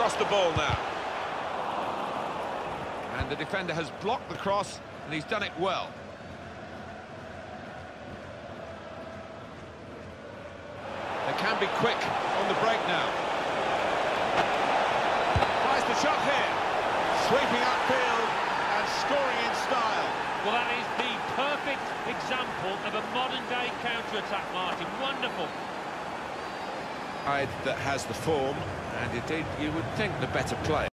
across the ball now. And the defender has blocked the cross, and he's done it well. They can be quick on the break now. Tries the shot here. Sweeping upfield and scoring in style. Well, that is the perfect example of a modern-day counter-attack, Martin. Wonderful. That has the form, and indeed you would think the better player.